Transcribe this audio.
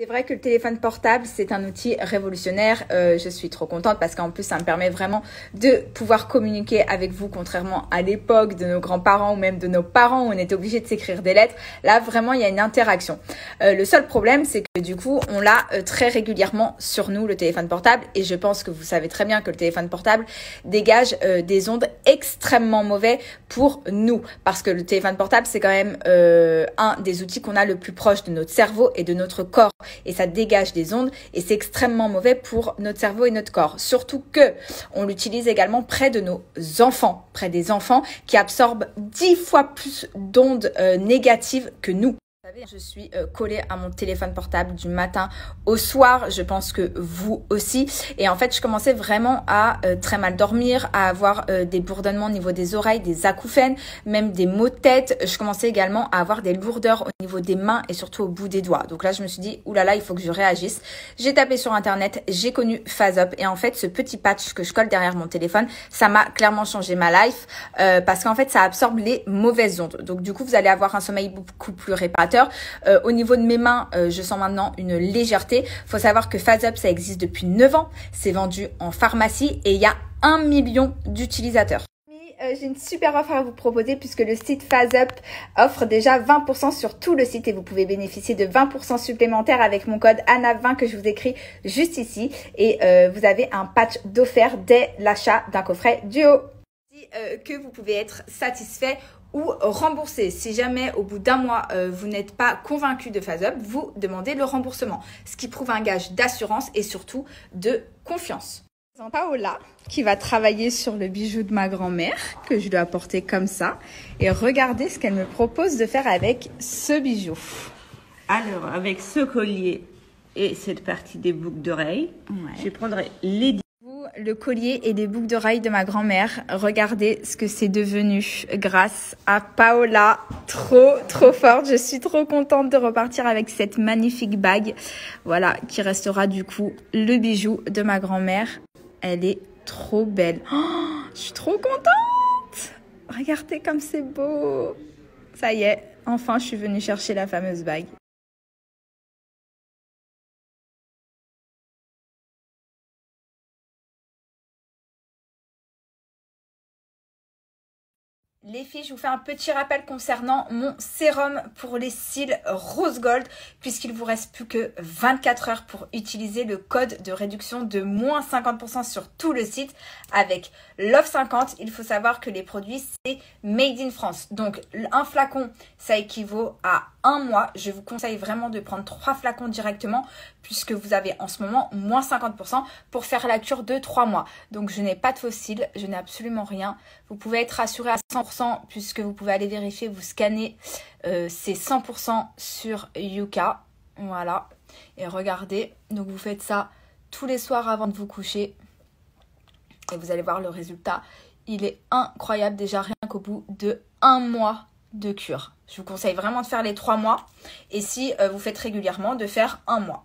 C'est vrai que le téléphone portable, c'est un outil révolutionnaire. Euh, je suis trop contente parce qu'en plus, ça me permet vraiment de pouvoir communiquer avec vous, contrairement à l'époque de nos grands-parents ou même de nos parents où on était obligé de s'écrire des lettres. Là, vraiment, il y a une interaction. Euh, le seul problème, c'est que du coup, on l'a euh, très régulièrement sur nous, le téléphone portable. Et je pense que vous savez très bien que le téléphone portable dégage des ondes extrêmement mauvais pour nous. Parce que le téléphone portable, c'est quand même un des outils qu'on a le plus proche de notre cerveau et de notre corps et ça dégage des ondes et c'est extrêmement mauvais pour notre cerveau et notre corps. Surtout que on l'utilise également près de nos enfants, près des enfants qui absorbent dix fois plus d'ondes euh, négatives que nous je suis euh, collée à mon téléphone portable du matin au soir. Je pense que vous aussi. Et en fait, je commençais vraiment à euh, très mal dormir, à avoir des bourdonnements au niveau des oreilles, des acouphènes, même des maux de tête. Je commençais également à avoir des lourdeurs au niveau des mains et surtout au bout des doigts. Donc là, je me suis dit, oulala, il faut que je réagisse. J'ai tapé sur internet, j'ai connu Up et en fait, ce petit patch que je colle derrière mon téléphone, ça m'a clairement changé ma life parce qu'en fait, ça absorbe les mauvaises ondes. Donc du coup, vous allez avoir un sommeil beaucoup plus réparateur euh, au niveau de mes mains, euh, je sens maintenant une légèreté. Faut savoir que Up, ça existe depuis 9 ans. C'est vendu en pharmacie et il y a un million d'utilisateurs. Euh, j'ai une super offre à vous proposer puisque le site Up offre déjà 20% sur tout le site et vous pouvez bénéficier de 20% supplémentaires avec mon code ANA20 que je vous écris juste ici et vous avez un patch d'offert dès l'achat d'un coffret duo. que vous pouvez être satisfait ou rembourser. Si jamais au bout d'un mois euh, vous n'êtes pas convaincu de Phase Up, vous demandez le remboursement, ce qui prouve un gage d'assurance et surtout de confiance. Paola qui va travailler sur le bijou de ma grand-mère que je lui ai apporté comme ça et regardez ce qu'elle me propose de faire avec ce bijou. Alors avec ce collier et cette partie des boucles d'oreilles, je prendrai les le collier et les boucles d'oreilles de ma grand-mère. Regardez ce que c'est devenu grâce à Paola. Trop, trop forte. Je suis trop contente de repartir avec cette magnifique bague. Voilà, qui restera du coup le bijou de ma grand-mère. Elle est trop belle. Oh, je suis trop contente. Regardez comme c'est beau. Ça y est, enfin je suis venue chercher la fameuse bague. Les filles, je vous fais un petit rappel concernant mon sérum pour les cils rose gold puisqu'il vous reste plus que 24 heures pour utiliser le code de réduction de moins 50% sur tout le site avec Love 50. Il faut savoir que les produits c'est made in France. Donc un flacon ça équivaut à un mois. Je vous conseille vraiment de prendre trois flacons directement puisque vous avez en ce moment moins 50% pour faire la cure de trois mois. Donc je n'ai pas de fossiles, je n'ai absolument rien. Vous pouvez être rassuré à 100% puisque vous pouvez aller vérifier, vous scannez, euh, c'est 100% sur Yuka. Voilà. Et regardez, donc vous faites ça tous les soirs avant de vous coucher. Et vous allez voir le résultat. Il est incroyable déjà rien qu'au bout de un mois de cure. Je vous conseille vraiment de faire les trois mois et si euh, vous faites régulièrement, de faire un mois.